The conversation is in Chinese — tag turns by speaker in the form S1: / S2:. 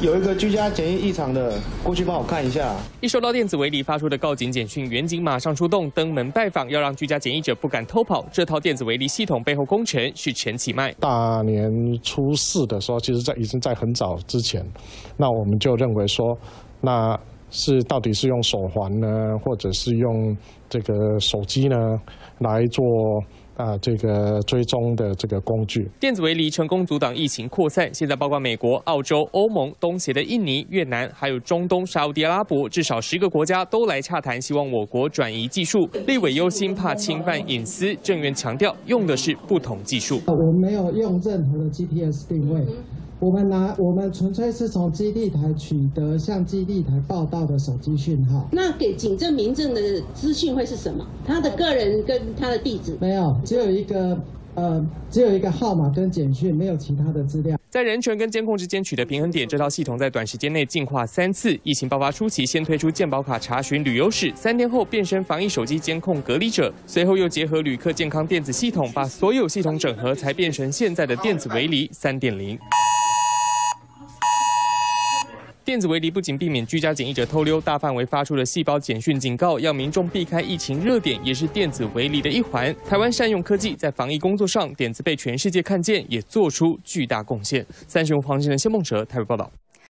S1: 有一个居家检疫异常的，过去帮我看一下。
S2: 一收到电子围篱发出的告警简讯，远警马上出动，登门拜访，要让居家检疫者不敢偷跑。这套电子围篱系统背后工程是陈启迈。
S3: 大年初四的时候，其实在已经在很早之前，那我们就认为说，那是到底是用手环呢，或者是用这个手机呢来做。啊，这个追踪的这个工具，
S2: 电子围篱成功阻挡疫情扩散。现在包括美国、澳洲、欧盟、东协的印尼、越南，还有中东沙地阿拉伯，至少十个国家都来洽谈，希望我国转移技术。立委忧心怕侵犯隐私，政院强调用的是不同技术。
S4: 我没有用任何的 GPS 定位。我们拿我们纯粹是从基地台取得向基地台报道的手机讯号。
S5: 那给警政民政的资讯会是什么？他的个人跟他的地址？
S4: 没有，只有一个呃，只有一个号码跟简讯，没有其他的资料。
S2: 在人权跟监控之间取得平衡点，这套系统在短时间内进化三次。疫情爆发初期，先推出健保卡查询旅游史，三天后变身防疫手机监控隔离者，随后又结合旅客健康电子系统，把所有系统整合，才变成现在的电子围篱三点零。电子围篱不仅避免居家检疫者偷溜，大范围发出的细胞简讯警告，要民众避开疫情热点，也是电子围篱的一环。台湾善用科技，在防疫工作上，点子被全世界看见，也做出巨大贡献。三十五黄金的谢梦哲台北报道。